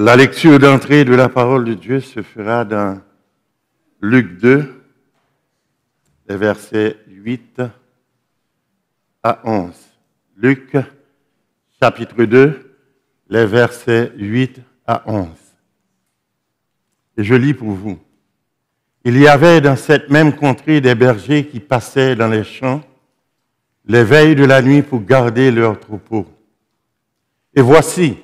La lecture d'entrée de la parole de Dieu se fera dans Luc 2, les versets 8 à 11. Luc chapitre 2, les versets 8 à 11. Et je lis pour vous. Il y avait dans cette même contrée des bergers qui passaient dans les champs les veilles de la nuit pour garder leurs troupeaux. Et voici,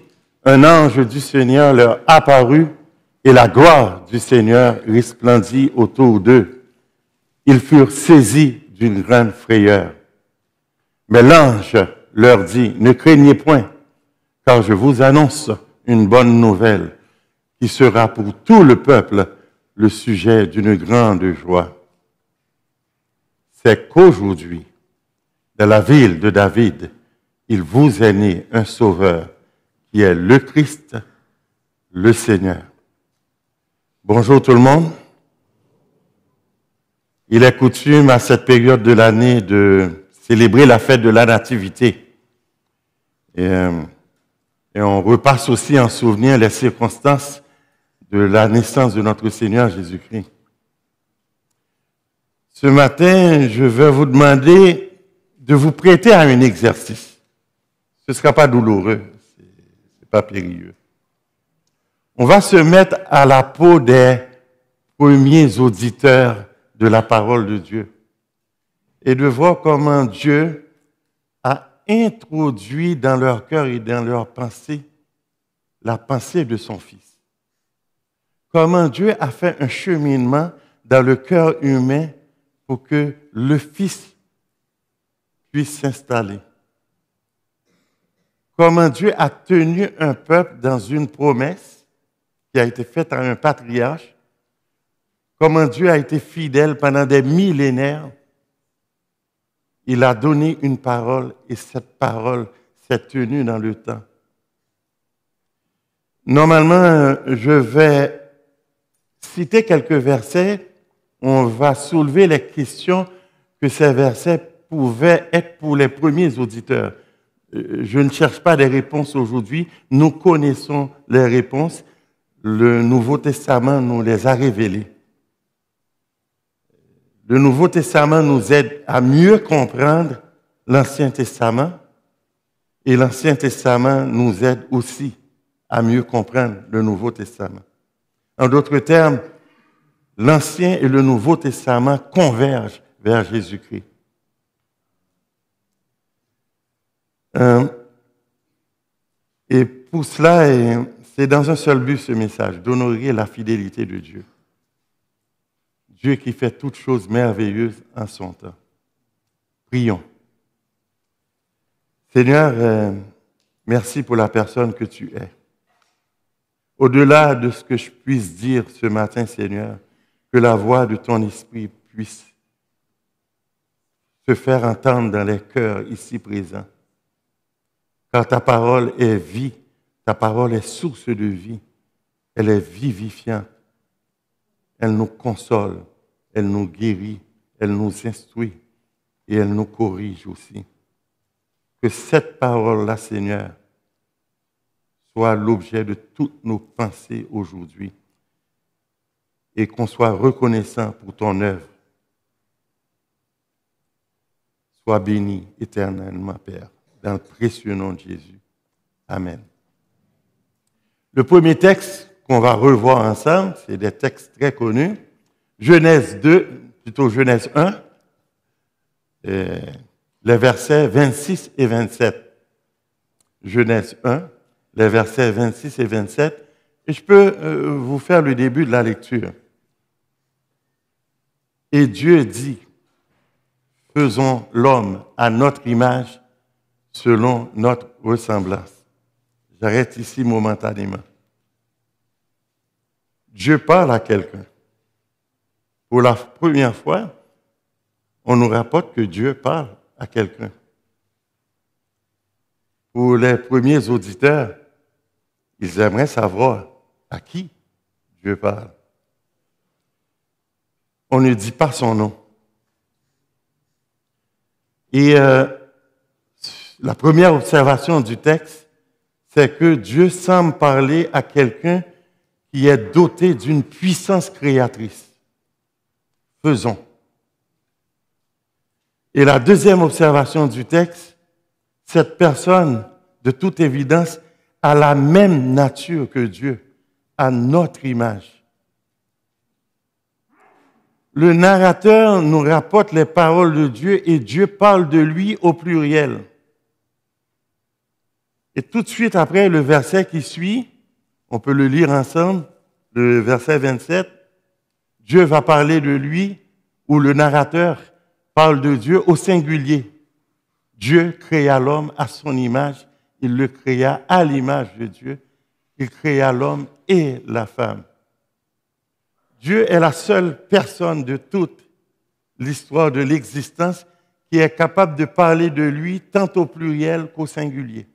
un ange du Seigneur leur apparut et la gloire du Seigneur resplendit autour d'eux. Ils furent saisis d'une grande frayeur. Mais l'ange leur dit, ne craignez point, car je vous annonce une bonne nouvelle qui sera pour tout le peuple le sujet d'une grande joie. C'est qu'aujourd'hui, dans la ville de David, il vous est né un sauveur qui est le Christ, le Seigneur. Bonjour tout le monde. Il est coutume à cette période de l'année de célébrer la fête de la Nativité. Et, euh, et, on repasse aussi en souvenir les circonstances de la naissance de notre Seigneur Jésus-Christ. Ce matin, je vais vous demander de vous prêter à un exercice. Ce ne sera pas douloureux périlleux. On va se mettre à la peau des premiers auditeurs de la parole de Dieu et de voir comment Dieu a introduit dans leur cœur et dans leur pensée la pensée de son Fils. Comment Dieu a fait un cheminement dans le cœur humain pour que le Fils puisse s'installer comment Dieu a tenu un peuple dans une promesse qui a été faite à un patriarche, comment Dieu a été fidèle pendant des millénaires? Il a donné une parole et cette parole s'est tenue dans le temps. Normalement, je vais citer quelques versets. On va soulever les questions que ces versets pouvaient être pour les premiers auditeurs. Je ne cherche pas des réponses aujourd'hui. Nous connaissons les réponses. Le Nouveau Testament nous les a révélées. Le Nouveau Testament nous aide à mieux comprendre l'Ancien Testament et l'Ancien Testament nous aide aussi à mieux comprendre le Nouveau Testament. En d'autres termes, l'Ancien et le Nouveau Testament convergent vers Jésus-Christ. Euh, et pour cela, c'est dans un seul but ce message, d'honorer la fidélité de Dieu. Dieu qui fait toutes choses merveilleuses en son temps. Prions. Seigneur, euh, merci pour la personne que tu es. Au-delà de ce que je puisse dire ce matin, Seigneur, que la voix de ton esprit puisse se faire entendre dans les cœurs ici présents car ta parole est vie, ta parole est source de vie, elle est vivifiante, elle nous console, elle nous guérit, elle nous instruit. Et elle nous corrige aussi. Que cette parole-là, Seigneur, soit l'objet de toutes nos pensées aujourd'hui. Et qu'on soit reconnaissant pour ton œuvre. Sois béni éternellement, Père dans le précieux nom de Jésus. Amen. Le premier texte qu'on va revoir ensemble, c'est des textes très connus. Genèse 2, plutôt Genèse 1, euh, les versets 26 et 27. Genèse 1, les versets 26 et 27. Et je peux euh, vous faire le début de la lecture. Et Dieu dit, faisons l'homme à notre image selon notre ressemblance. J'arrête ici momentanément. Dieu parle à quelqu'un. Pour la première fois, on nous rapporte que Dieu parle à quelqu'un. Pour les premiers auditeurs, ils aimeraient savoir à qui Dieu parle. On ne dit pas son nom. Et euh, la première observation du texte, c'est que Dieu semble parler à quelqu'un qui est doté d'une puissance créatrice. Faisons. Et la deuxième observation du texte, cette personne, de toute évidence, a la même nature que Dieu, à notre image. Le narrateur nous rapporte les paroles de Dieu et Dieu parle de lui au pluriel. Et tout de suite après le verset qui suit, on peut le lire ensemble, le verset 27, Dieu va parler de lui, ou le narrateur parle de Dieu au singulier. Dieu créa l'homme à son image, il le créa à l'image de Dieu, il créa l'homme et la femme. Dieu est la seule personne de toute l'histoire de l'existence qui est capable de parler de lui tant au pluriel qu'au singulier.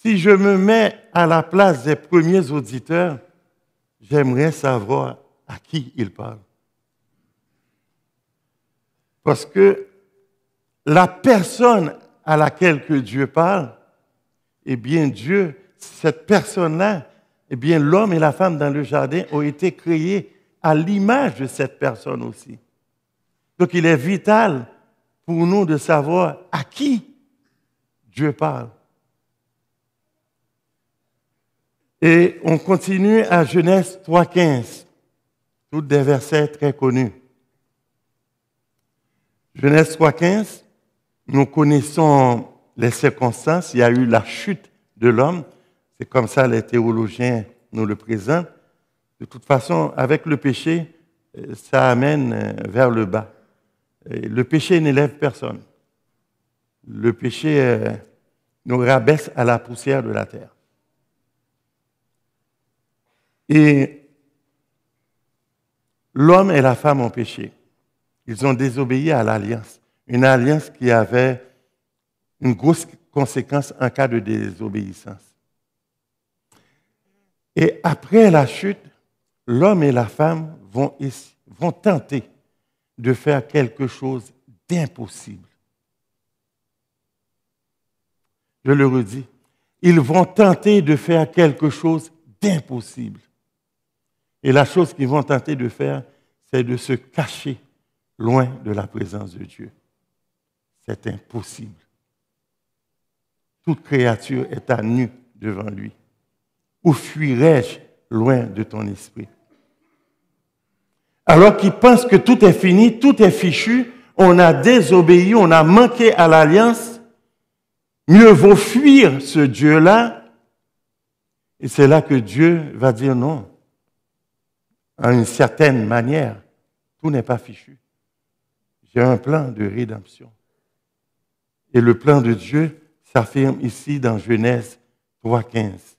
Si je me mets à la place des premiers auditeurs, j'aimerais savoir à qui il parle. Parce que la personne à laquelle que Dieu parle, eh bien Dieu, cette personne-là, eh bien, l'homme et la femme dans le jardin ont été créés à l'image de cette personne aussi. Donc, il est vital pour nous de savoir à qui Dieu parle. Et on continue à Genèse 3.15, tous des versets très connus. Genèse 3.15, nous connaissons les circonstances. Il y a eu la chute de l'homme. C'est comme ça les théologiens nous le présentent. De toute façon, avec le péché, euh, ça amène euh, vers le bas. le péché n'élève personne. Le péché euh, nous rabaisse à la poussière de la terre. Et l'homme et la femme ont péché. Ils ont désobéi à l'alliance. Une alliance qui avait une grosse conséquence en cas de désobéissance. Et après la chute, l'homme et la femme vont, tenter de faire quelque chose d'impossible. Je le redis, ils vont tenter de faire quelque chose d'impossible. Et la chose qu'ils vont tenter de faire, c'est de se cacher loin de la présence de Dieu. C'est impossible. Toute créature est à nu devant lui. Où fuirais-je loin de ton esprit? Alors qu'ils pensent que tout est fini, tout est fichu, on a désobéi, on a manqué à l'alliance, mieux vaut fuir ce Dieu-là. Et c'est là que Dieu va dire non. En une certaine manière, tout n'est pas fichu. J'ai un plan de rédemption. Et le plan de Dieu s'affirme ici dans Genèse 3.15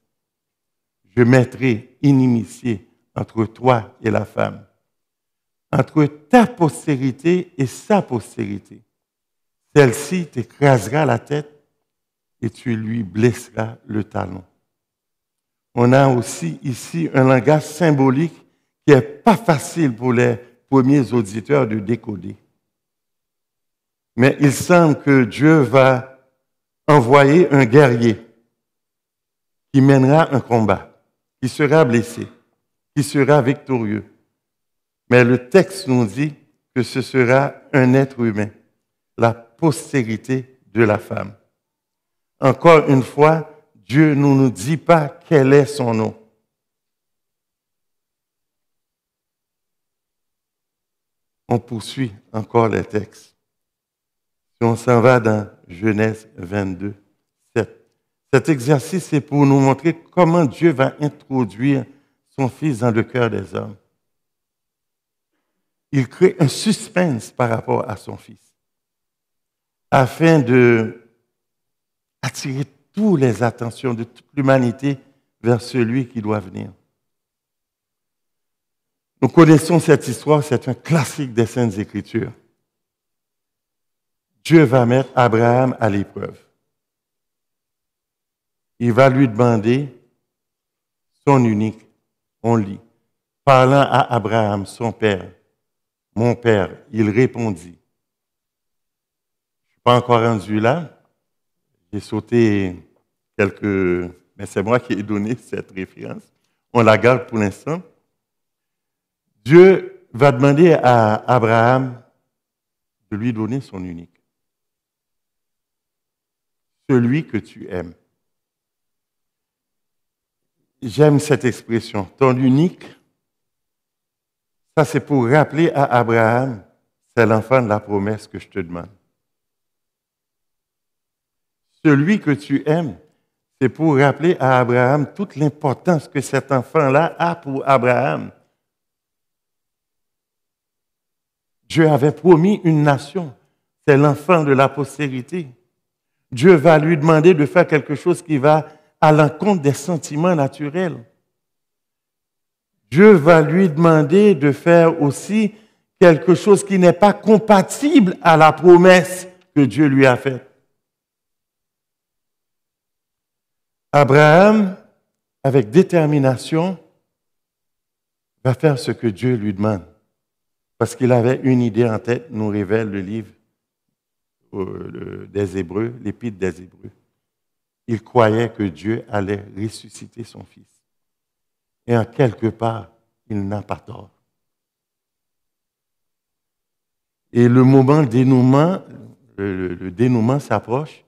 je mettrai inimitié entre toi et la femme, entre ta postérité et sa postérité. Celle-ci t'écrasera la tête et tu lui blesseras le talon. On a aussi ici un langage symbolique n'est pas facile pour les premiers auditeurs de décoder. Mais il semble que Dieu va envoyer un guerrier qui mènera un combat qui sera blessé, qui sera victorieux. Mais le texte nous dit que ce sera un être humain, la postérité de la femme. Encore une fois, Dieu ne nous dit pas quel est son nom. On poursuit encore les textes. Si on s'en va dans Genèse 22, cet exercice est pour nous montrer comment Dieu va introduire son Fils dans le cœur des hommes. Il crée un suspense par rapport à son Fils, afin de attirer toutes les attentions de toute l'humanité vers celui qui doit venir. Nous connaissons cette histoire, c'est un classique des Saintes Écritures. Dieu va mettre Abraham à l'épreuve il va lui demander son unique, on lit, parlant à Abraham, son père. Mon père, il répondit. Je ne suis pas encore rendu là. J'ai sauté quelques... Mais c'est moi qui ai donné cette référence. On la garde pour l'instant. Dieu va demander à Abraham de lui donner son unique. Celui que tu aimes. J'aime cette expression. Ton unique, ça c'est pour rappeler à Abraham, c'est l'enfant de la promesse que je te demande. Celui que tu aimes, c'est pour rappeler à Abraham toute l'importance que cet enfant-là a pour Abraham. Dieu avait promis une nation. C'est l'enfant de la postérité. Dieu va lui demander de faire quelque chose qui va à l'encontre des sentiments naturels. Dieu va lui demander de faire aussi quelque chose qui n'est pas compatible à la promesse que Dieu lui a faite. Abraham, avec détermination, va faire ce que Dieu lui demande. Parce qu'il avait une idée en tête, nous révèle le livre euh, des Hébreux, l'Épître des Hébreux. Il croyait que Dieu allait ressusciter son fils. Et en quelque part, il n'a pas tort. Et le moment dénouement, le dénouement s'approche.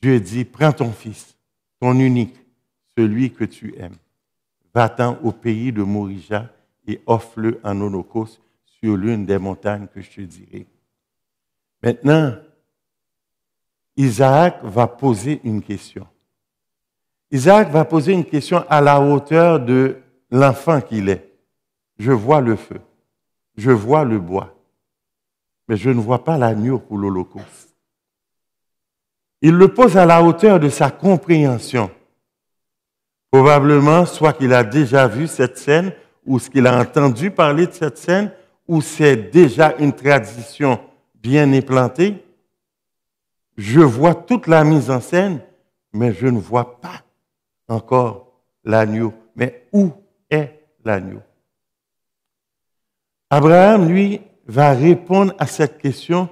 Dieu dit, prends ton fils, ton unique, celui que tu aimes. Va-t'en au pays de Morija et offre-le en holocauste sur l'une des montagnes que je te dirai. Maintenant, Isaac va poser une question. Isaac va poser une question à la hauteur de l'enfant qu'il est. Je vois le feu, je vois le bois, mais je ne vois pas l'agneau pour l'holocauste. Il le pose à la hauteur de sa compréhension. Probablement, soit qu'il a déjà vu cette scène, ou ce qu'il a entendu parler de cette scène, ou c'est déjà une tradition bien implantée? Je vois toute la mise en scène, mais je ne vois pas encore l'agneau. Mais où est l'agneau? Abraham, lui, va répondre à cette question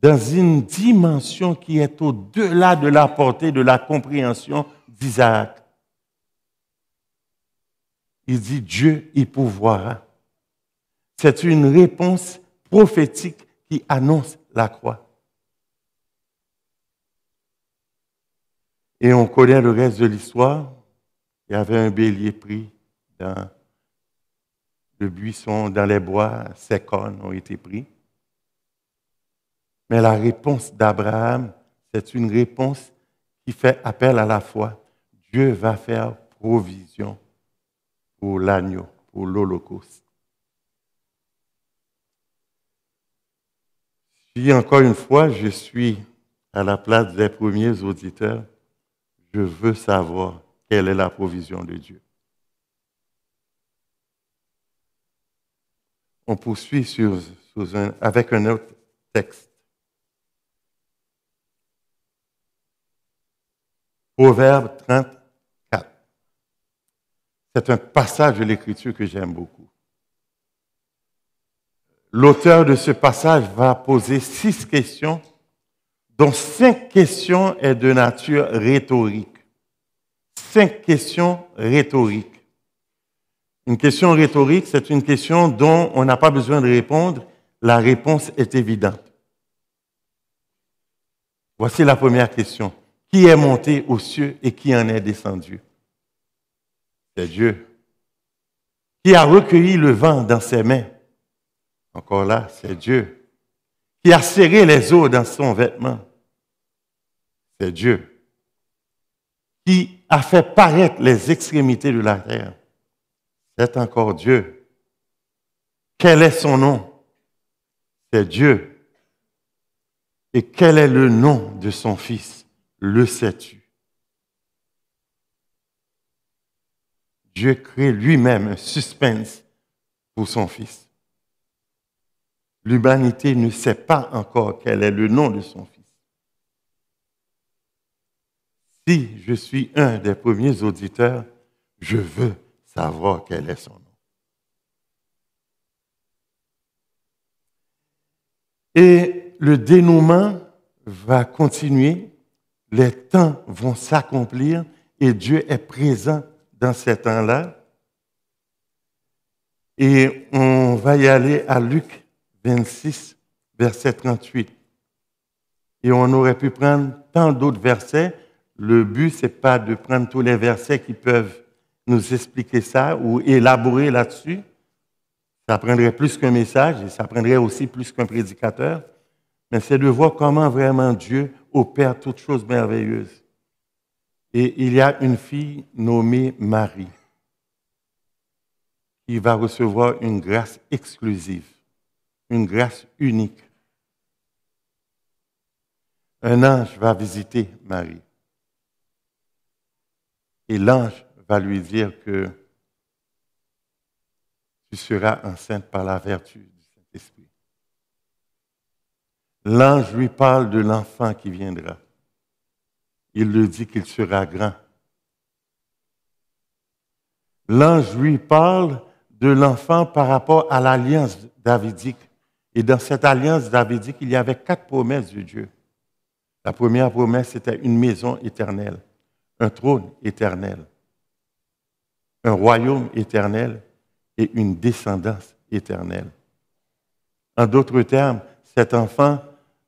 dans une dimension qui est au-delà de la portée de la compréhension d'Isaac. Il dit Dieu y pourvoira. C'est une réponse prophétique qui annonce la croix. Et on connaît le reste de l'histoire. Il y avait un bélier pris dans le buisson, dans les bois, ses cornes ont été pris. Mais la réponse d'Abraham, c'est une réponse qui fait appel à la foi. Dieu va faire provision pour l'agneau, pour l'Holocauste. Si encore une fois je suis à la place des premiers auditeurs, je veux savoir quelle est la provision de Dieu. On poursuit avec un autre texte. Proverbe 30, c'est un passage de l'Écriture que j'aime beaucoup. L'auteur de ce passage va poser six questions, dont cinq questions est de nature rhétorique. Cinq questions rhétoriques. Une question rhétorique, c'est une question dont on n'a pas besoin de répondre, la réponse est évidente. Voici la première question. Qui est monté aux cieux et qui en est descendu? C'est Dieu. Qui a recueilli le vent dans ses mains Encore là, c'est Dieu. Qui a serré les eaux dans son vêtement C'est Dieu. Qui a fait paraître les extrémités de la terre C'est encore Dieu. Quel est son nom? C'est Dieu. Et quel est le nom de son Fils? Le sais-tu? Dieu crée lui-même un suspense pour son Fils. L'humanité ne sait pas encore quel est le nom de son Fils. Si je suis un des premiers auditeurs, je veux savoir quel est son nom. Et le dénouement va continuer les temps vont s'accomplir et Dieu est présent dans ces temps-là. Et on va y aller à Luc 26, verset 38. Et on aurait pu prendre tant d'autres versets. Le but, ce n'est pas de prendre tous les versets qui peuvent nous expliquer ça ou élaborer là-dessus. Ça prendrait plus qu'un message et ça prendrait aussi plus qu'un prédicateur. Mais c'est de voir comment vraiment Dieu opère toutes choses merveilleuses. Et il y a une fille nommée Marie qui va recevoir une grâce exclusive, une grâce unique. Un ange va visiter Marie. Et l'ange va lui dire que tu seras enceinte par la vertu du Saint-Esprit. L'ange lui parle de l'enfant qui viendra. Il lui dit qu'il sera grand. L'ange lui parle de l'enfant par rapport à l'alliance davidique. Et dans cette alliance davidique, il y avait quatre promesses de Dieu. La première promesse, c'était une maison éternelle, un trône éternel, un royaume éternel et une descendance éternelle. En d'autres termes, cet enfant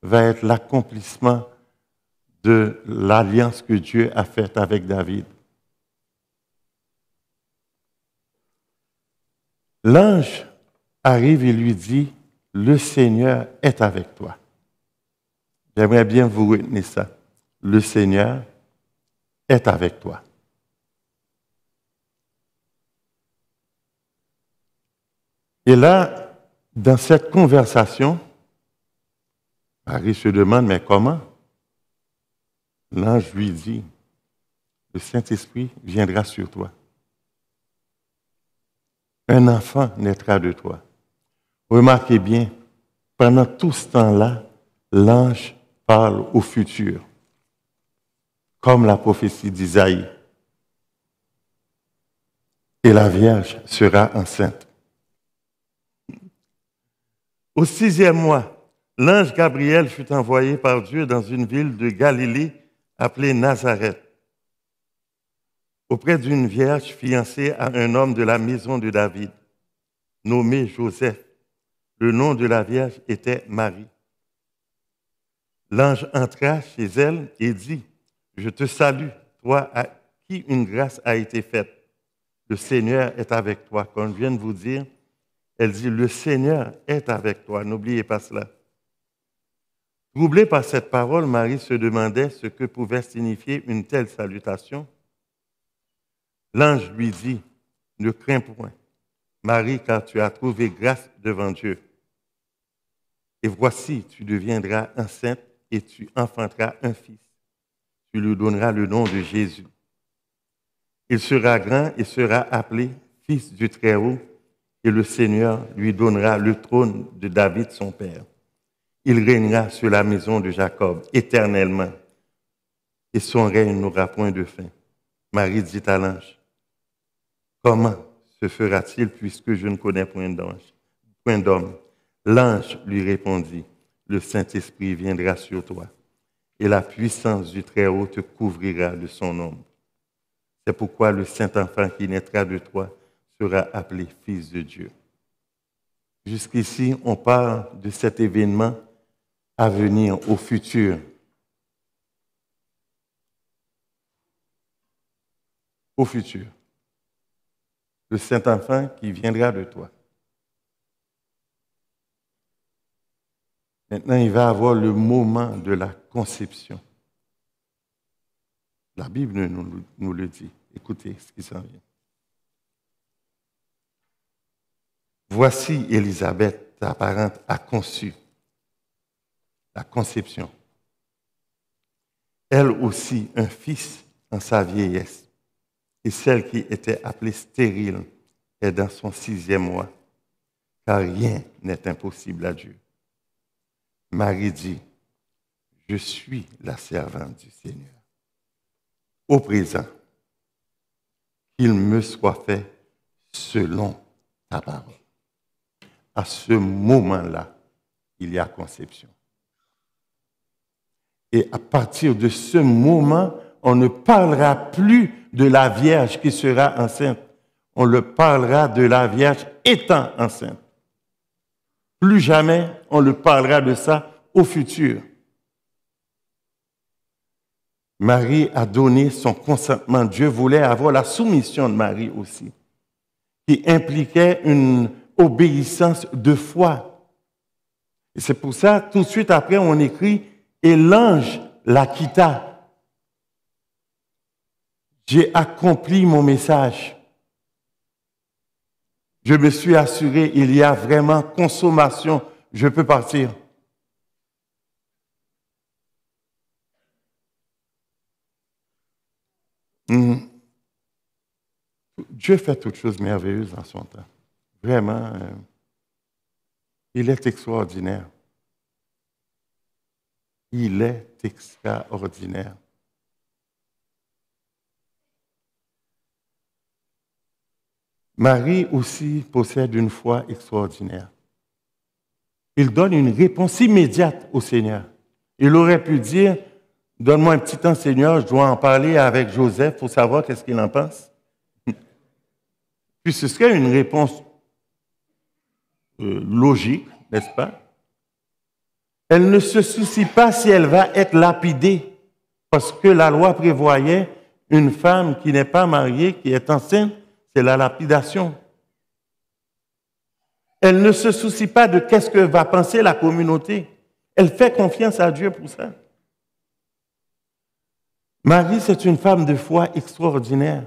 va être l'accomplissement de l'alliance que Dieu a faite avec David. L'ange arrive et lui dit, le Seigneur est avec toi. J'aimerais bien vous retenir ça. Le Seigneur est avec toi. Et là, dans cette conversation, Marie se demande, mais comment L'ange lui dit, le Saint-Esprit viendra sur toi un enfant naîtra de toi. Remarquez bien, pendant tout ce temps-là, l'ange parle au futur, comme la prophétie d'Isaïe. Et la Vierge sera enceinte. Au sixième mois, l'ange Gabriel fut envoyé par Dieu dans une ville de Galilée appelée Nazareth auprès d'une vierge fiancée à un homme de la maison de David, nommé Joseph. Le nom de la vierge était Marie. L'ange entra chez elle et dit, Je te salue, toi à qui une grâce a été faite. Le Seigneur est avec toi. Comme je viens de vous dire, elle dit, Le Seigneur est avec toi. N'oubliez pas cela. Troublée par cette parole, Marie se demandait ce que pouvait signifier une telle salutation. L'ange lui dit, ne crains point, Marie, car tu as trouvé grâce devant Dieu. Et voici, tu deviendras enceinte et tu enfanteras un fils. Tu lui donneras le nom de Jésus. Il sera grand et sera appelé fils du Très-Haut, et le Seigneur lui donnera le trône de David, son père. Il régnera sur la maison de Jacob éternellement, et son règne n'aura point de fin. Marie dit à l'ange, Comment se fera-t-il puisque je ne connais point d'homme? L'ange lui répondit, le Saint-Esprit viendra sur toi et la puissance du Très-Haut te couvrira de son ombre. C'est pourquoi le Saint-Enfant qui naîtra de toi sera appelé Fils de Dieu. Jusqu'ici, on parle de cet événement à venir, au futur. Au futur le Saint-Enfant qui viendra de toi. Maintenant, il va avoir le moment de la conception. La Bible nous, nous le dit. Écoutez ce qui s'en vient. Voici Élisabeth, ta parente, a conçu la conception. Elle aussi un fils en sa vieillesse et celle qui était appelée stérile est dans son sixième mois, car rien n'est impossible à Dieu. Marie dit, je suis la servante du Seigneur. Au présent, qu'il me soit fait selon ta parole. À ce moment-là, il y a conception. Et à partir de ce moment, on ne parlera plus de la Vierge qui sera enceinte. On le parlera de la Vierge étant enceinte. Plus jamais on ne parlera de ça au futur. Marie a donné son consentement. Dieu voulait avoir la soumission de Marie aussi, qui impliquait une obéissance de foi. Et c'est pour ça, tout de suite après, on écrit, et l'ange la quitta. J'ai accompli mon message. Je me suis assuré, il y a vraiment consommation, je peux partir. Hmm. Dieu fait toutes choses merveilleuses en son temps. Vraiment, euh, il est extraordinaire. Il est extraordinaire. Marie aussi possède une foi extraordinaire. Il donne une réponse immédiate au Seigneur. Il aurait pu dire, donne-moi un petit temps Seigneur, je dois en parler avec Joseph pour savoir qu'est-ce qu'il en pense. Puis ce serait une réponse euh, logique, n'est-ce pas? Elle ne se soucie pas si elle va être lapidée, parce que la loi prévoyait une femme qui n'est pas mariée, qui est enceinte, c'est la lapidation. Elle ne se soucie pas de qu'est-ce que va penser la communauté. Elle fait confiance à Dieu pour ça. Marie, c'est une femme de foi extraordinaire.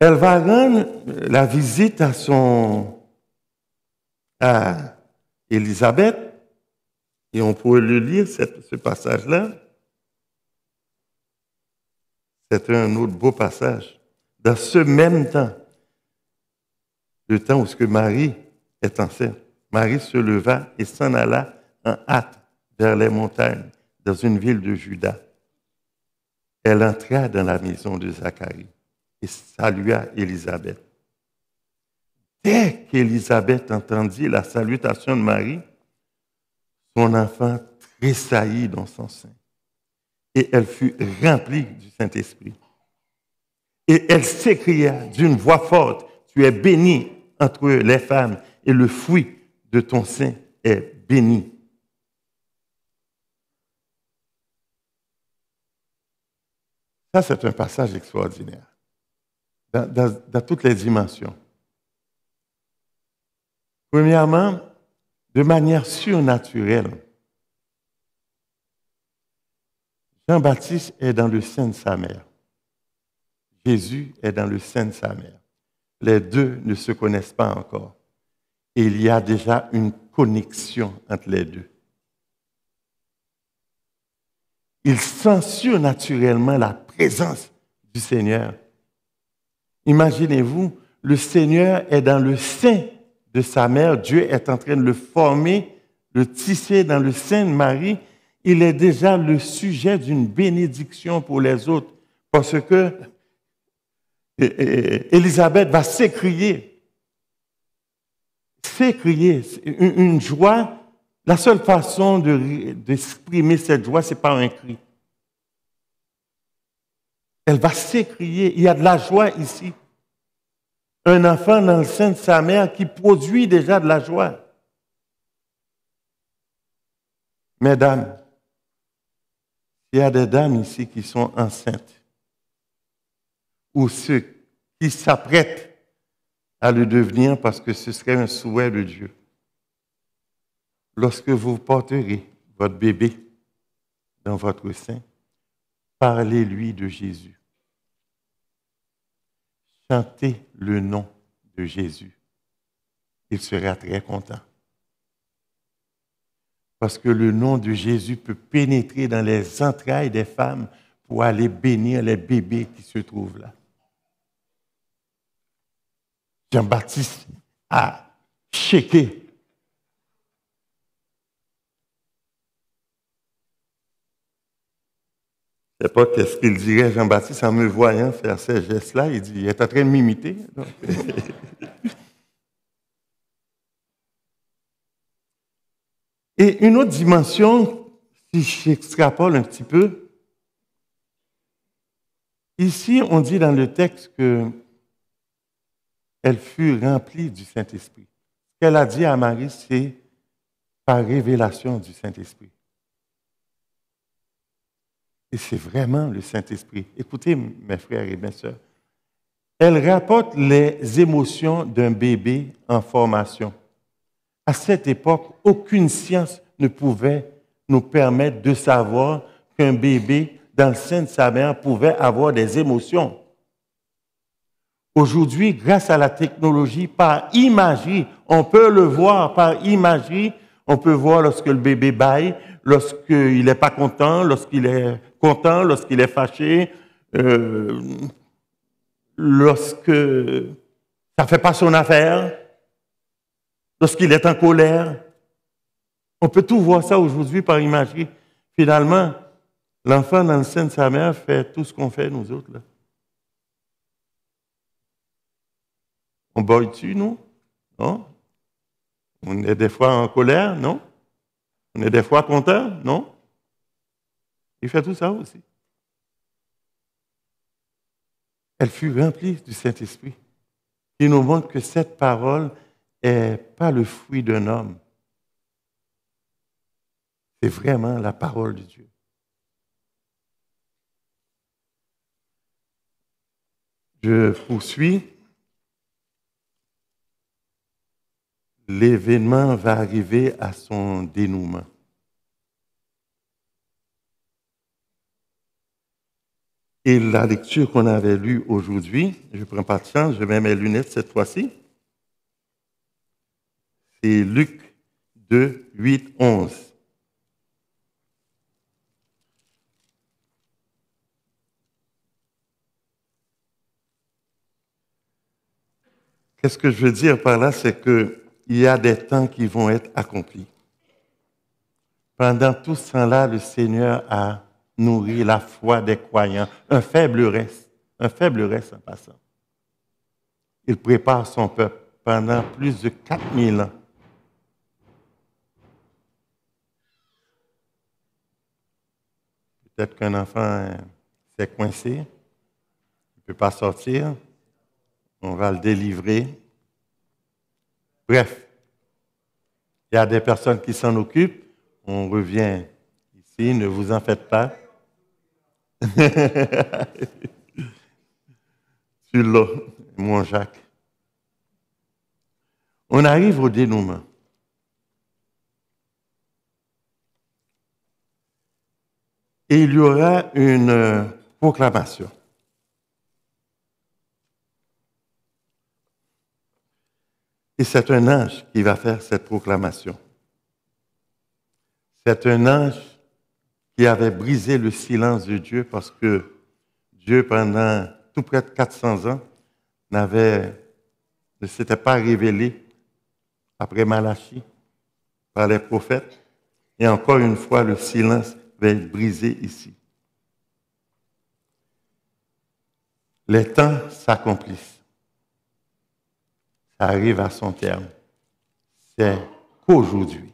Elle va rendre la visite à son à Élisabeth, et on pourrait le lire, ce passage-là. C'est un autre beau passage. Dans ce même temps, le temps où Marie est enceinte, Marie se leva et s'en alla en hâte vers les montagnes, dans une ville de Juda. Elle entra dans la maison de Zacharie et salua Élisabeth. Dès qu'Élisabeth entendit la salutation de Marie, son enfant tressaillit dans son sein et elle fut remplie du Saint-Esprit. Et elle s'écria d'une voix forte, Tu es bénie entre les femmes et le fruit de ton sein est béni. Ça, c'est un passage extraordinaire dans, toutes les dimensions. Premièrement, de manière surnaturelle, Jean-Baptiste est dans le sein de sa mère. Jésus est dans le sein de sa mère. Les deux ne se connaissent pas encore. Et il y a déjà une connexion entre les deux. Il sent surnaturellement la présence du Seigneur Imaginez-vous, le Seigneur est dans le sein de sa mère, Dieu est en train de le former, le tisser dans le sein de Marie. Il est déjà le sujet d'une bénédiction pour les autres, parce que Élisabeth va s'écrier, s'écrier, une joie. La seule façon d'exprimer cette joie, c'est par un cri. Elle va s'écrier. Il y a de la joie ici. Un enfant dans le sein de sa mère qui produit déjà de la joie. Mesdames, il y a des dames ici qui sont enceintes, ou ceux qui s'apprêtent à le devenir parce que ce serait un souhait de Dieu. Lorsque vous porterez votre bébé dans votre sein, parlez-lui de Jésus chantez le nom de Jésus. Il sera très content. Parce que le nom de Jésus peut pénétrer dans les entrailles des femmes pour aller bénir les bébés qui se trouvent là. Jean-Baptiste a checké Je ne sais pas qu'est-ce qu'il dirait Jean-Baptiste en me voyant faire ces gestes-là. Il dit, il est en train de m'imiter. Et une autre dimension, si j'extrapole un petit peu, ici on dit dans le texte que elle fut remplie du Saint-Esprit. Ce qu'elle a dit à Marie, c'est par révélation du Saint-Esprit. Et c'est vraiment le Saint-Esprit. Écoutez, mes frères et mes sœurs, elle rapporte les émotions d'un bébé en formation. À cette époque, aucune science ne pouvait nous permettre de savoir qu'un bébé dans le sein de sa mère pouvait avoir des émotions. Aujourd'hui, grâce à la technologie, par imagerie, on peut le voir par imagerie, on peut voir lorsque le bébé baille, lorsqu'il n'est pas content, lorsqu'il est content, lorsqu'il est fâché, euh, lorsque ça ne fait pas son affaire, lorsqu'il est en colère. On peut tout voir ça aujourd'hui par imagerie. Finalement, l'enfant dans le sein de sa mère fait tout ce qu'on fait nous autres. Là. On boit dessus, nous? Non? On est des fois en colère, non? On est des fois content, non? Il fait tout ça aussi. Elle fut remplie du Saint-Esprit. Il nous montre que cette parole n'est pas le fruit d'un homme. C'est vraiment la parole de Dieu. Je poursuis. L'événement va arriver à son dénouement. Et la lecture qu'on avait lue aujourd'hui, je ne prends pas de chance, je mets mes lunettes cette fois-ci. C'est Luc 2, 8, 11. Qu'est-ce que je veux dire par là? C'est qu'il y a des temps qui vont être accomplis. Pendant tout ce temps-là, le Seigneur a nourrir la foi des croyants. Un faible reste, un faible reste en passant. Il prépare son peuple pendant plus de 4000 ans. Peut-être qu'un enfant s'est coincé, il ne peut pas sortir, on va le délivrer. Bref, il y a des personnes qui s'en occupent, on revient ici, ne vous en faites pas. Sur l'eau, mon Jacques. On arrive au dénouement. Et il y aura une proclamation. Et c'est un ange qui va faire cette proclamation. C'est un ange qui avait brisé le silence de Dieu parce que Dieu, pendant tout près de 400 ans, n'avait, ne s'était pas révélé après Malachie par les prophètes. Et encore une fois, le silence va être brisé ici. Les temps s'accomplissent. Ça arrive à son terme. C'est qu'aujourd'hui,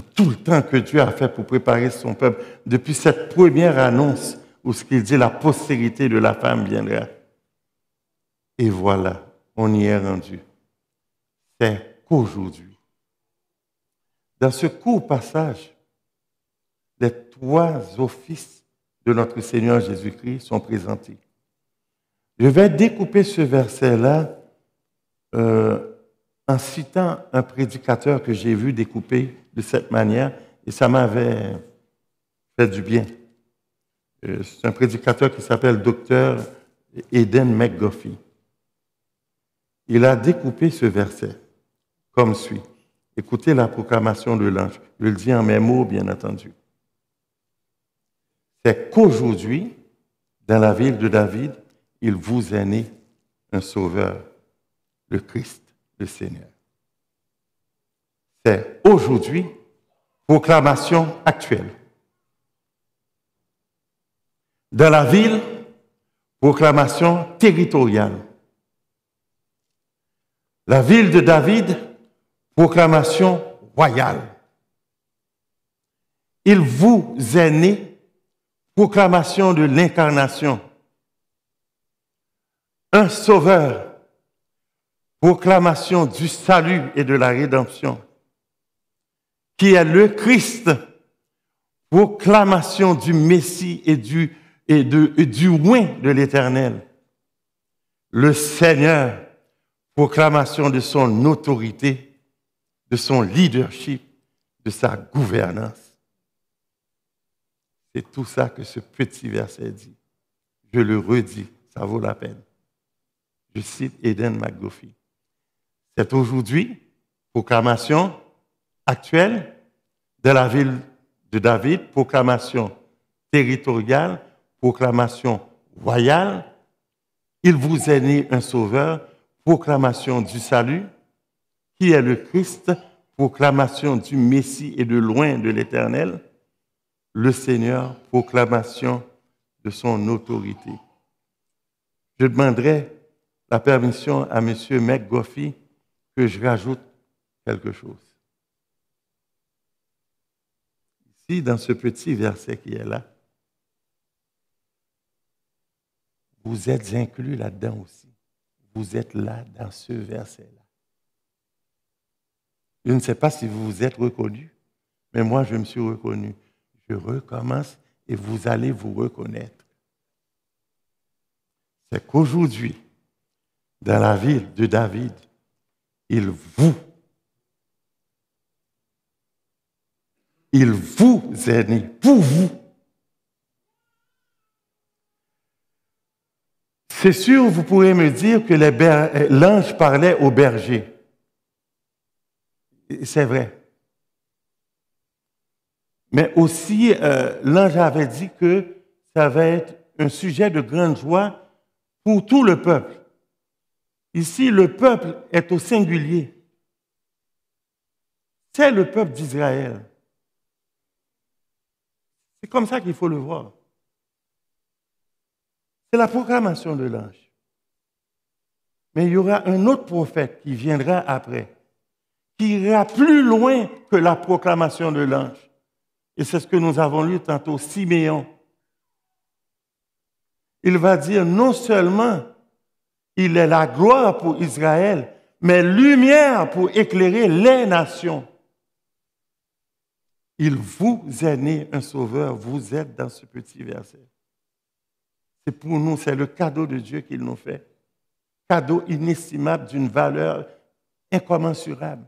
tout le temps que Dieu a fait pour préparer son peuple, depuis cette première annonce où ce qu'il dit, la postérité de la femme viendra. Et voilà, on y est rendu. C'est qu'aujourd'hui. Dans ce court passage, les trois offices de notre Seigneur Jésus-Christ sont présentés. Je vais découper ce verset-là euh, en citant un prédicateur que j'ai vu découper de cette manière et ça m'avait fait du bien. Euh, c'est un prédicateur qui s'appelle Dr. Eden McGuffey. Il a découpé ce verset comme suit. Écoutez la proclamation de l'ange. Je le dis en mes mots, bien entendu. C'est qu'aujourd'hui, dans la ville de David, il vous est né un sauveur, le Christ, le Seigneur c'est aujourd'hui, proclamation actuelle. Dans la ville, proclamation territoriale. La ville de David, proclamation royale. Il vous est né, proclamation de l'incarnation. Un sauveur, proclamation du salut et de la rédemption, qui est le Christ, proclamation du Messie et du, et de, et du de l'éternel. Le Seigneur, proclamation de son autorité, de son leadership, de sa gouvernance. C'est tout ça que ce petit verset dit. Je le redis, ça vaut la peine. Je cite Eden McGuffey. C'est aujourd'hui, proclamation actuelle de la ville de David, proclamation territoriale, proclamation royale. Il vous est né un sauveur, proclamation du salut, qui est le Christ, proclamation du Messie et de loin de l'Éternel, le Seigneur, proclamation de son autorité. Je demanderai la permission à M. McGuffey que je rajoute quelque chose. Ici, dans ce petit verset qui est là, vous êtes inclus là-dedans aussi. Vous êtes là dans ce verset-là. Je ne sais pas si vous vous êtes reconnu, mais moi, je me suis reconnu. Je recommence et vous allez vous reconnaître. C'est qu'aujourd'hui, dans la ville de David, il vous, il vous est pour vous. C'est sûr, vous pourrez me dire que l'ange parlait au berger. C'est vrai. Mais aussi, euh, l'ange avait dit que ça va être un sujet de grande joie pour tout le peuple. Ici, le peuple est au singulier. C'est le peuple d'Israël. C'est comme ça qu'il faut le voir. C'est la proclamation de l'ange. Mais il y aura un autre prophète qui viendra après, qui ira plus loin que la proclamation de l'ange. Et c'est ce que nous avons lu tantôt, Siméon. Il va dire non seulement il est la gloire pour Israël, mais lumière pour éclairer les nations. Il vous est né un sauveur, vous êtes dans ce petit verset. C'est pour nous, c'est le cadeau de Dieu qu'il nous fait. Cadeau inestimable d'une valeur incommensurable,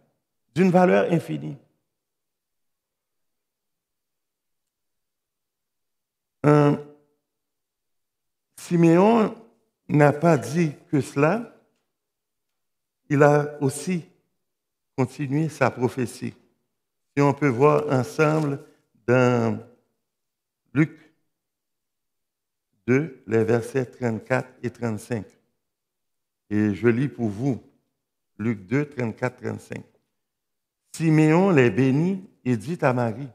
d'une valeur infinie. N'a pas dit que cela, il a aussi continué sa prophétie. Si on peut voir ensemble dans Luc 2, les versets 34 et 35. Et je lis pour vous Luc 2, 34, 35. Siméon les bénit et dit à Marie,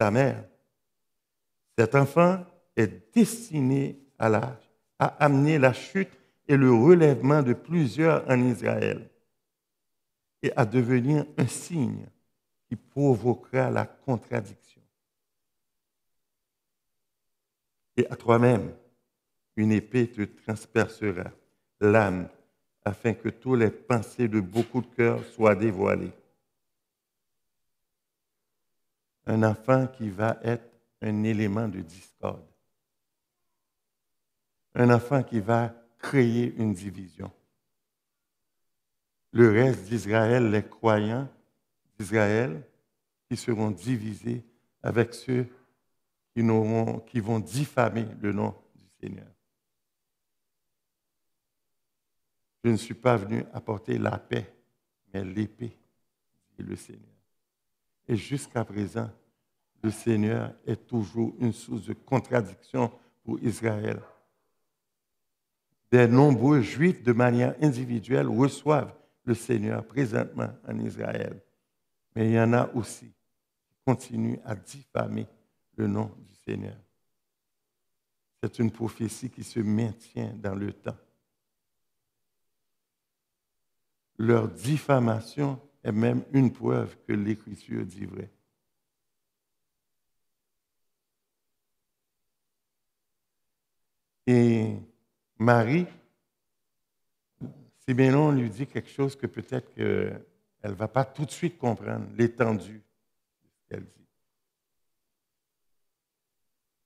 sa mère, cet enfant est destiné à l'âge a amené la chute et le relèvement de plusieurs en Israël et à devenir un signe qui provoquera la contradiction. Et à toi-même, une épée te transpercera l'âme afin que tous les pensées de beaucoup de cœurs soient dévoilées. Un enfant qui va être un élément de discorde un enfant qui va créer une division. Le reste d'Israël, les croyants d'Israël, qui seront divisés avec ceux qui, qui vont diffamer le nom du Seigneur. Je ne suis pas venu apporter la paix, mais l'épée, dit le Seigneur. Et jusqu'à présent, le Seigneur est toujours une source de contradiction pour Israël des nombreux juifs de manière individuelle reçoivent le Seigneur présentement en Israël. Mais il y en a aussi qui continuent à diffamer le nom du Seigneur. C'est une prophétie qui se maintient dans le temps. leur diffamation est même une preuve que l'Écriture dit vrai. Et Marie, si bien on lui dit quelque chose que peut-être qu'elle ne va pas tout de suite comprendre, l'étendue de ce qu'elle dit.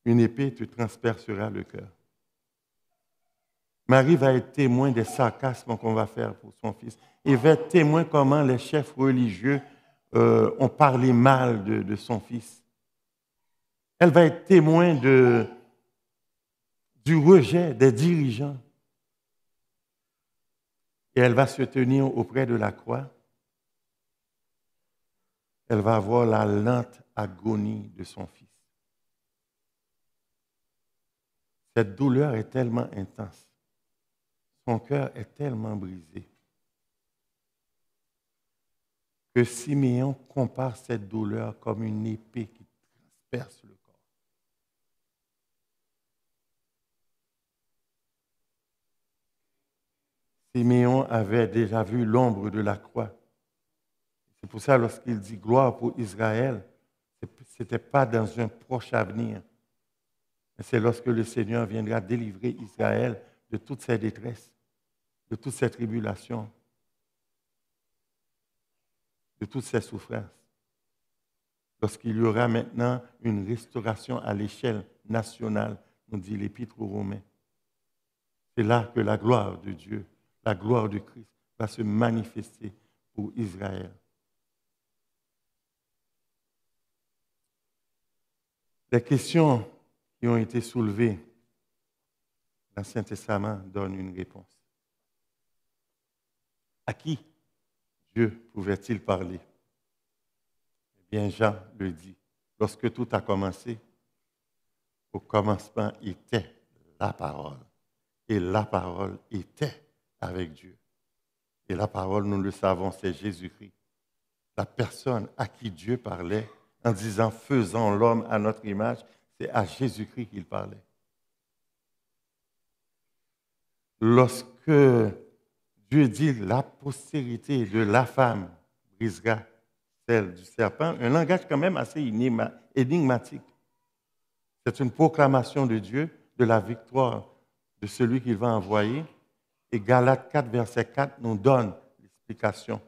Une épée te transpercera le cœur. Marie va être témoin des sarcasmes qu'on va faire pour son fils. Et va être témoin comment les chefs religieux euh, ont parlé mal de, de son fils. Elle va être témoin de, du rejet des dirigeants. Et elle va se tenir auprès de la croix. Elle va voir la lente agonie de son fils. Cette douleur est tellement intense. Son cœur est tellement brisé que Siméon compare cette douleur comme une épée qui transperce le Siméon avait déjà vu l'ombre de la croix. C'est pour ça, lorsqu'il dit gloire pour Israël, ce n'était pas dans un proche avenir, c'est lorsque le Seigneur viendra délivrer Israël de toutes ses détresses, de toutes ses tribulations, de toutes ses souffrances. Lorsqu'il y aura maintenant une restauration à l'échelle nationale, nous dit l'Épître aux Romains. C'est là que la gloire de Dieu la gloire de Christ va se manifester pour Israël. Les questions qui ont été soulevées, l'Ancien Testament donne une réponse. À qui Dieu pouvait-il parler? Eh bien, Jean le dit. Lorsque tout a commencé, au commencement était la parole. Et la parole était avec Dieu. Et la parole, nous le savons, c'est Jésus-Christ. La personne à qui Dieu parlait en disant faisant l'homme à notre image, c'est à Jésus-Christ qu'il parlait. Lorsque Dieu dit la postérité de la femme brisera celle du serpent, un langage quand même assez énigmatique. C'est une proclamation de Dieu de la victoire de celui qu'il va envoyer et Galates 4, verset 4 nous donne l'explication.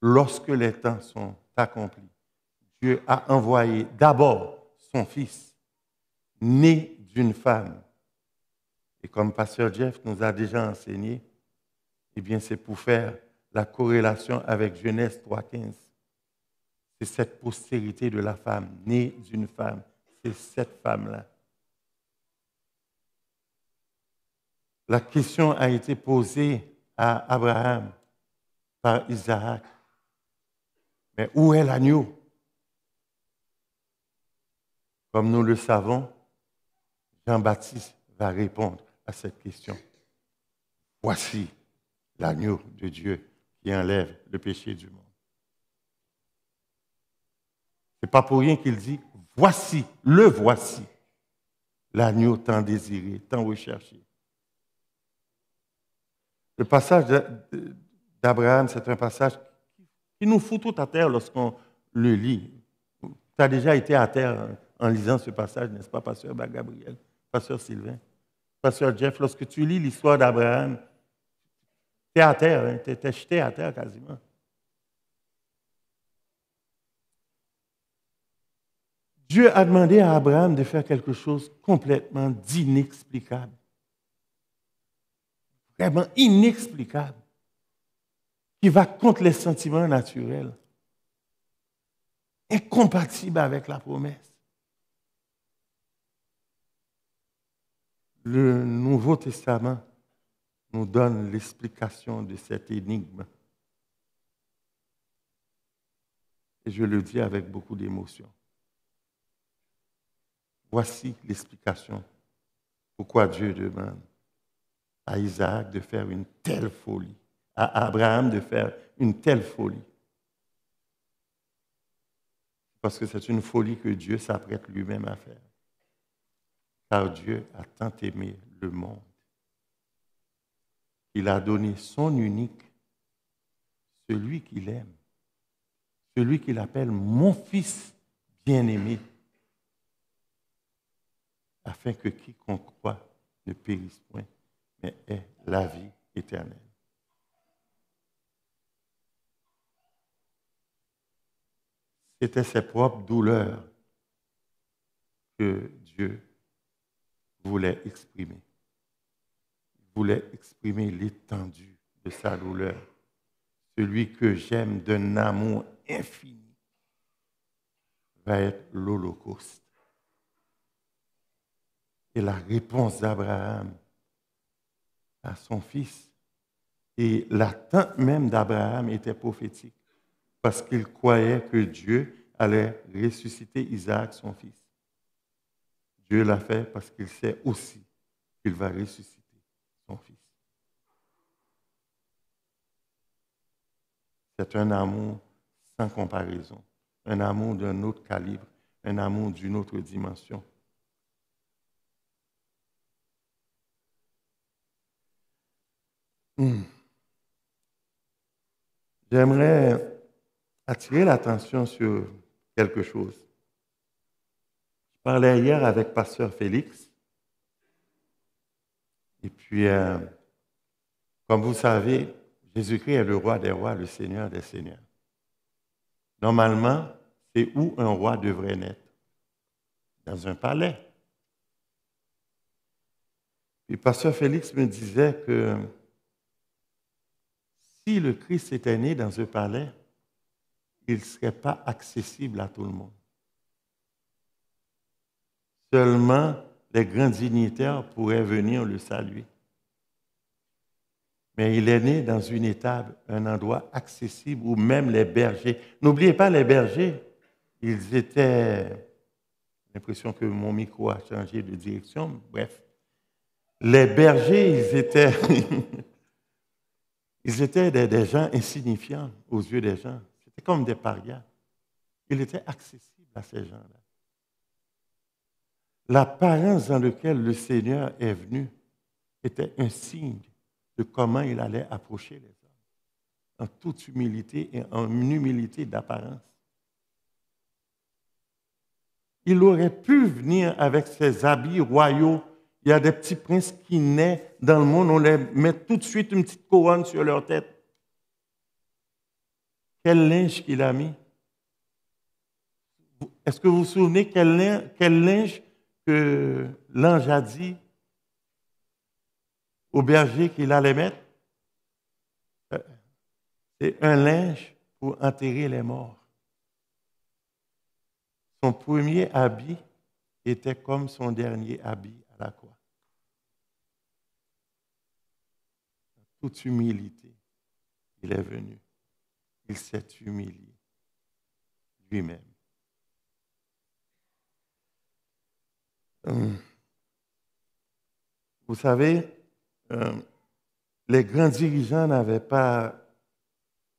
Lorsque les temps sont accomplis, Dieu a envoyé d'abord son Fils, né d'une femme. Et comme Pasteur Jeff nous a déjà enseigné, eh bien, c'est pour faire la corrélation avec Genèse 3.15. C'est cette postérité de la femme, née d'une femme. C'est cette femme-là La question a été posée à Abraham par Isaac. Mais où est l'agneau? Comme nous le savons, Jean-Baptiste va répondre à cette question. Voici l'agneau de Dieu qui enlève le péché du monde. Ce n'est pas pour rien qu'il dit, voici, le voici, l'agneau tant désiré, tant recherché. Le passage d'Abraham, c'est un passage qui nous fout tout à terre lorsqu'on le lit. Tu as déjà été à terre en lisant ce passage, n'est-ce pas, Pasteur Gabriel, Pasteur Sylvain, Pasteur Jeff, lorsque tu lis l'histoire d'Abraham, tu es à terre, hein, tu es jeté à terre quasiment. Dieu a demandé à Abraham de faire quelque chose complètement d'inexplicable inexplicable, qui va contre les sentiments naturels, incompatible avec la promesse. Le Nouveau Testament nous donne l'explication de cette énigme. Et je le dis avec beaucoup d'émotion. Voici l'explication pourquoi Dieu demande à Isaac de faire une telle folie, à Abraham de faire une telle folie. Parce que c'est une folie que Dieu s'apprête lui-même à faire. Car Dieu a tant aimé le monde. Il a donné son unique celui qu'il aime, celui qu'il appelle mon fils bien-aimé, afin que quiconque croit ne périsse point, mais ait la vie éternelle. C'était ses propres douleurs que Dieu voulait exprimer. Il voulait exprimer l'étendue de sa douleur. Celui que j'aime d'un amour infini va être l'Holocauste. Et la réponse d'Abraham à son fils, et l'attente même d'Abraham était prophétique, parce qu'il croyait que Dieu allait ressusciter Isaac, son fils. Dieu l'a fait parce qu'il sait aussi qu'il va ressusciter son fils. C'est un amour sans comparaison, un amour d'un autre calibre, un amour d'une autre dimension. Hmm. J'aimerais attirer l'attention sur quelque chose. Je parlais hier avec Pasteur Félix. Et puis, euh, comme vous savez, Jésus-Christ est le roi des rois, le Seigneur des seigneurs. Normalement, c'est où un roi devrait naître? Dans un palais. Puis Pasteur Félix me disait que si le Christ était né dans un palais, il ne serait pas accessible à tout le monde. Seulement les grands dignitaires pourraient venir le saluer. Mais il est né dans une étable, un endroit accessible où même les bergers, n'oubliez pas les bergers, ils étaient, l'impression que mon micro a changé de direction, bref, les bergers, ils étaient, ils étaient des, gens insignifiants aux yeux des gens. C'était comme des parias. Il était accessible à ces gens-là. L'apparence dans laquelle le Seigneur est venu était un signe de comment il allait approcher les hommes, en toute humilité et en humilité d'apparence. Il aurait pu venir avec ses habits royaux. Il y a des petits princes qui naissent dans le monde, on les met tout de suite une petite couronne sur leur tête. Quel linge qu'il a mis. Est-ce que vous vous souvenez quel linge que l'ange a dit au berger qu'il allait mettre, euh, c'est un linge pour enterrer les morts. Son premier habit était comme son dernier habit à la croix. En toute humilité, il est venu. Il s'est humilié lui-même. Hum. Vous savez, euh, les grands dirigeants n'avaient pas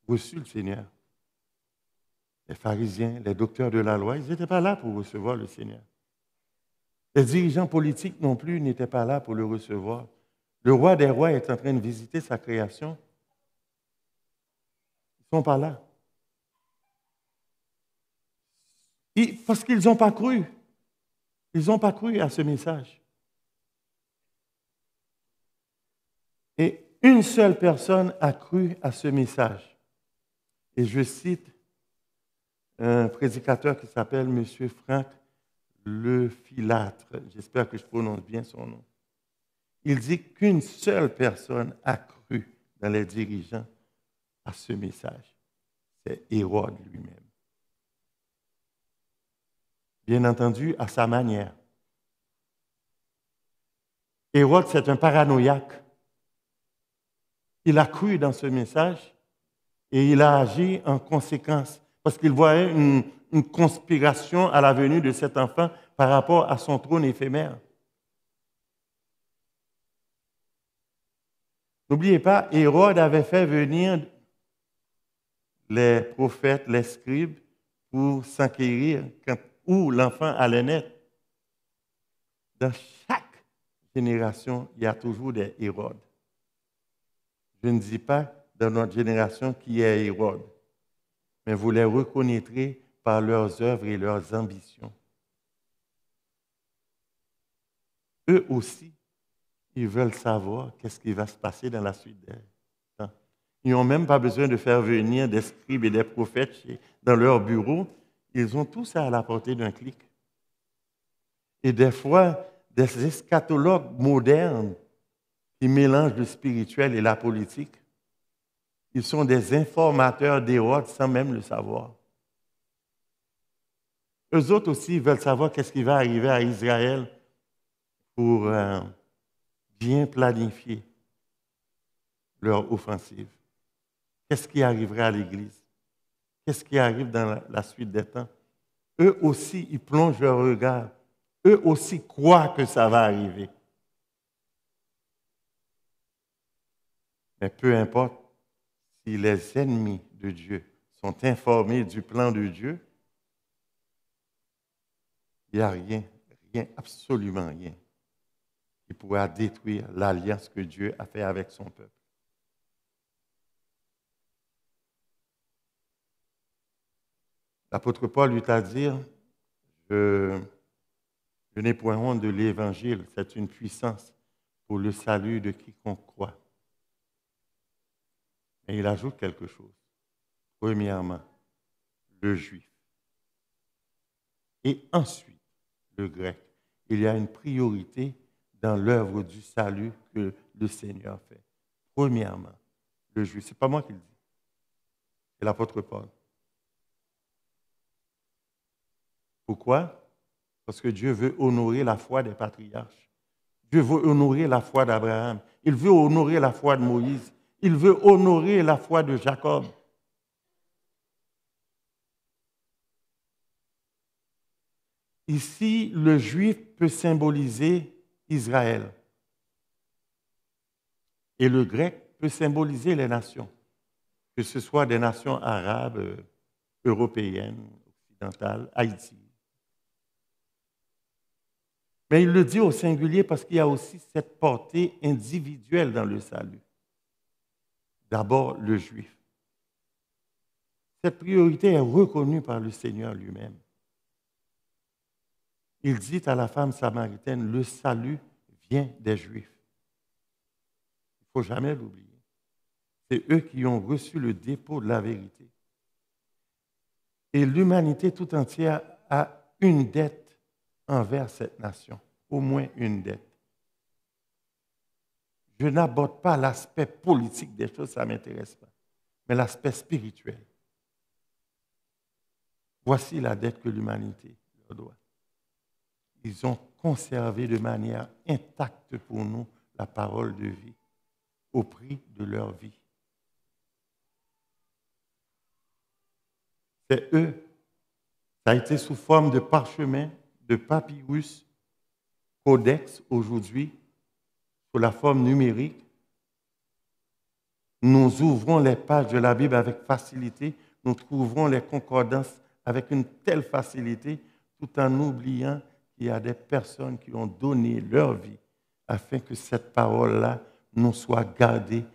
reçu le Seigneur. Les pharisiens, les docteurs de la loi, ils n'étaient pas là pour recevoir le Seigneur. Les dirigeants politiques non plus n'étaient pas là pour le recevoir. Le roi des rois est en train de visiter sa création. Ils ne sont pas là. parce qu'ils n'ont pas cru. Ils n'ont pas cru à ce message. Et une seule personne a cru à ce message. Et je cite un prédicateur qui s'appelle M. Franck Le Filâtre. J'espère que je prononce bien son nom. Il dit qu'une seule personne a cru dans les dirigeants à ce message. C'est Hérode lui-même. Bien entendu, à sa manière. Hérode, c'est un paranoïaque. Il a cru dans ce message et il a agi en conséquence parce qu'il voyait une, conspiration à la venue de cet enfant par rapport à son trône éphémère. N'oubliez pas, Hérode avait fait venir les prophètes, les scribes, pour s'enquérir où l'enfant allait naître. Dans chaque génération, il y a toujours des Hérodes. Je ne dis pas dans notre génération qui est Hérode, mais vous les reconnaîtrez par leurs œuvres et leurs ambitions. Eux aussi, ils veulent savoir qu'est-ce qui va se passer dans la suite des temps. Ils n'ont même pas besoin de faire venir des scribes et des prophètes dans leur bureau. Ils ont tout ça à la portée d'un clic. Et des fois, des eschatologues modernes qui mélangent le spirituel et la politique, ils sont des informateurs d'Hérode sans même le savoir. Eux autres aussi veulent savoir qu'est-ce qui va arriver à Israël pour euh, bien planifier leur offensive. Qu'est-ce qui arrivera à l'Église? Qu'est-ce qui arrive dans la suite des temps? Eux aussi, ils plongent leur regard. Eux aussi croient que ça va arriver. Mais peu importe si les ennemis de Dieu sont informés du plan de Dieu, il n'y a rien, rien, absolument rien qui pourra détruire l'alliance que Dieu a fait avec son peuple. L'apôtre Paul lui a dit, je, je n'ai point honte de l'évangile, c'est une puissance pour le salut de quiconque croit. Et il ajoute quelque chose. Premièrement, le juif. Et ensuite, le grec. Il y a une priorité dans l'œuvre du salut que le Seigneur fait. Premièrement, le juif. Ce n'est pas moi qui le dis. C'est l'apôtre Paul. Pourquoi? Parce que Dieu veut honorer la foi des patriarches. Dieu veut honorer la foi d'Abraham. Il veut honorer la foi de Moïse. Il veut honorer la foi de Jacob. Ici, le juif peut symboliser Israël. Et le grec peut symboliser les nations, que ce soit des nations arabes, européennes, occidentales, Haïti. Mais il le dit au singulier parce qu'il y a aussi cette portée individuelle dans le salut d'abord le juif. Cette priorité est reconnue par le Seigneur lui-même. Il dit à la femme samaritaine, le salut vient des Juifs. Il ne faut jamais l'oublier. C'est eux qui ont reçu le dépôt de la vérité. Et l'humanité tout entière a une dette envers cette nation, au moins une dette. Je n'aborde pas l'aspect politique des choses, ça ne m'intéresse pas, mais l'aspect spirituel. Voici la dette que l'humanité leur doit. Ils ont conservé de manière intacte pour nous la parole de vie au prix de leur vie. C'est eux. Ça a été sous forme de parchemin, de papyrus, codex aujourd'hui, sous la forme numérique, nous ouvrons les pages de la Bible avec facilité, nous trouverons les concordances avec une telle facilité, tout en oubliant qu'il y a des personnes qui ont donné leur vie afin que cette parole-là nous soit gardée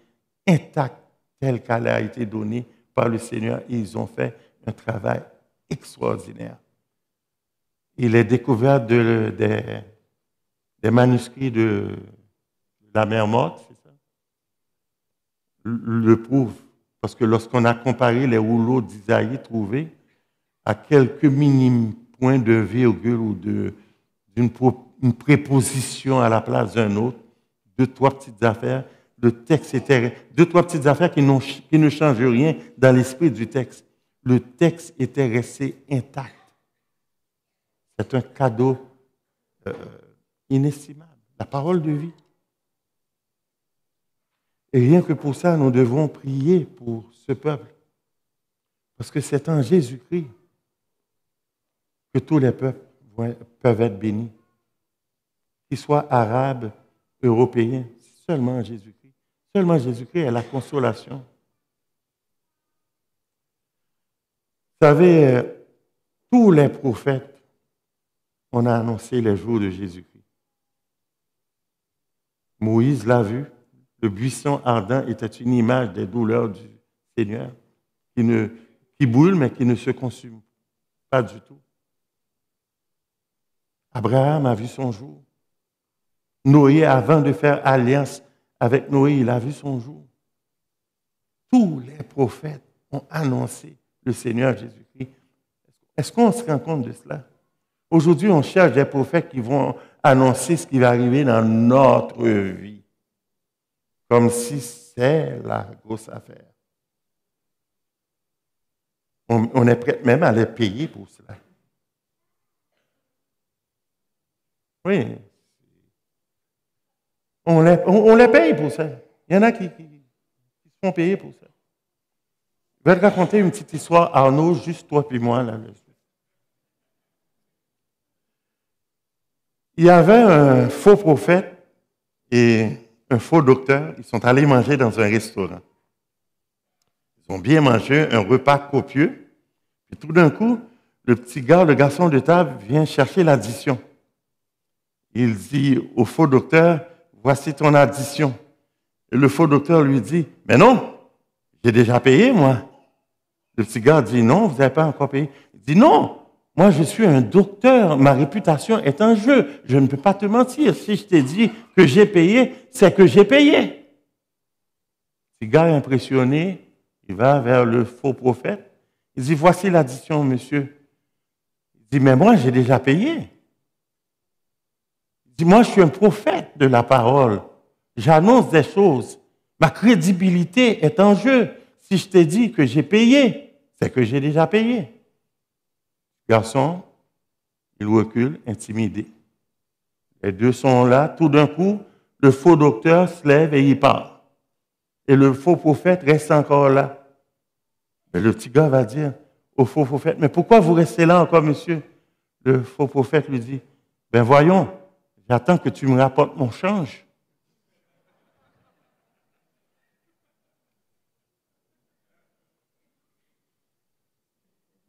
intacte telle qu'elle a été donnée par le Seigneur. Ils ont fait un travail extraordinaire. Il est découvert des manuscrits de la mer morte, c'est ça? Le prouve. Parce que lorsqu'on a comparé les rouleaux d'Isaïe trouvés à quelques minimes points de virgule ou d'une préposition à la place d'un autre, deux, trois petites affaires, le texte était, deux, trois petites affaires qui, qui ne changent rien dans l'esprit du texte. Le texte était resté intact. C'est un cadeau euh, inestimable. La parole de vie. Et rien que pour ça, nous devons prier pour ce peuple. Parce que c'est en Jésus-Christ que tous les peuples peuvent être bénis. Qu'ils soient arabes, européens, seulement Jésus-Christ. Seulement Jésus-Christ est la consolation. Vous savez, euh, tous les prophètes ont annoncé les jours de Jésus-Christ. Moïse l'a vu, le buisson ardent était une image des douleurs du Seigneur qui, ne, brûle mais qui ne se consume pas du tout. Abraham a vu son jour. Noé, avant de faire alliance avec Noé, il a vu son jour. Tous les prophètes ont annoncé le Seigneur Jésus-Christ. Est-ce qu'on se rend compte de cela? Aujourd'hui, on cherche des prophètes qui vont annoncer ce qui va arriver dans notre vie, comme si c'est la grosse affaire. On, est prêt même à les payer pour cela. Oui. On les, on, les, paye pour ça. Il y en a qui, qui, se font payer pour ça. Je vais te raconter une petite histoire, Arnaud, juste toi puis moi. Là, Il y avait un faux prophète et un faux docteur. Ils sont allés manger dans un restaurant. Ils ont bien mangé un repas copieux. Et tout d'un coup, le petit gars, le garçon de table, vient chercher l'addition. Il dit au faux docteur, voici ton addition. Et le faux docteur lui dit, mais non, j'ai déjà payé, moi. Le petit gars dit, non, vous n'avez pas encore payé. Il dit, non, moi, je suis un docteur, ma réputation est en jeu. Je ne peux pas te mentir. Si je t'ai dit que j'ai payé, c'est que j'ai payé. Ce gars impressionné, il va vers le faux prophète. Il dit, voici l'addition, monsieur. Il dit, mais moi, j'ai déjà payé. Il dit, moi, je suis un prophète de la parole. J'annonce des choses. Ma crédibilité est en jeu. Si je t'ai dit que j'ai payé, c'est que j'ai déjà payé. Garçon, il recule, intimidé. Les deux sont là. Tout d'un coup, le faux docteur se lève et il part. Et le faux prophète reste encore là. Mais le petit gars va dire au faux prophète, mais pourquoi vous restez là encore, monsieur Le faux prophète lui dit, ben voyons, j'attends que tu me rapportes mon change.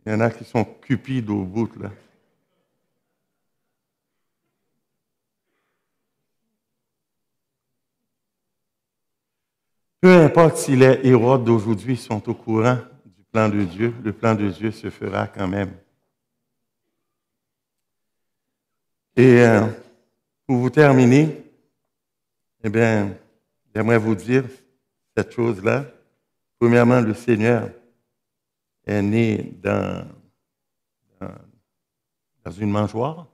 Il y en a qui sont cupides au bout, là. Peu importe si les héros d'aujourd'hui sont au courant du plan de Dieu, le plan de Dieu se fera quand même. Et euh, pour vous terminer, eh bien, j'aimerais vous dire cette chose-là. Premièrement, le Seigneur est né dans, une mangeoire.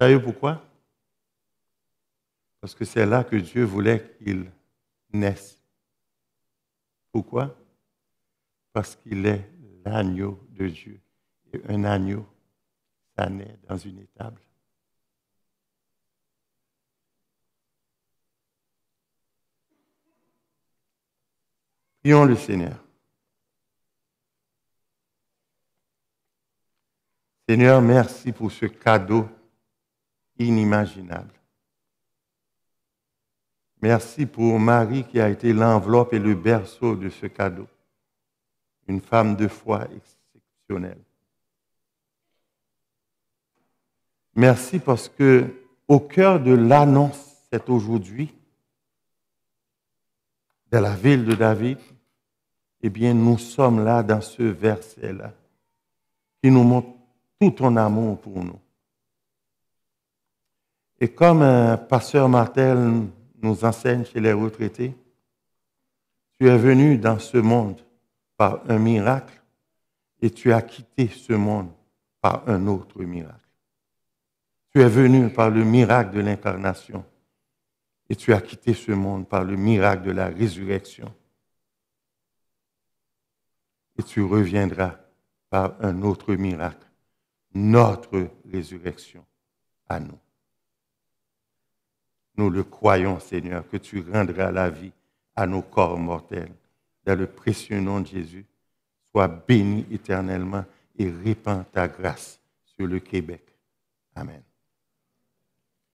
Savez pourquoi? Parce que c'est là que Dieu voulait qu'il naisse. Pourquoi? Parce qu'il est l'agneau de Dieu. Et un agneau, ça naît dans une étable. Prions le Seigneur. Seigneur, merci pour ce cadeau inimaginable. Merci pour Marie qui a été l'enveloppe et le berceau de ce cadeau. Une femme de foi exceptionnelle. Merci parce que au cœur de l'annonce, c'est aujourd'hui, de la ville de David, eh bien, nous sommes là dans ce verset-là, qui nous montre tout ton amour pour nous. Et comme un pasteur Martel nous enseigne chez les retraités, tu es venu dans ce monde par un miracle et tu as quitté ce monde par un autre miracle. Tu es venu par le miracle de l'incarnation et tu as quitté ce monde par le miracle de la résurrection. Et tu reviendras par un autre miracle notre résurrection à nous. Nous le croyons, Seigneur, que tu rendras la vie à nos corps mortels. Dans le précieux nom de Jésus, sois béni éternellement et répands ta grâce sur le Québec. Amen.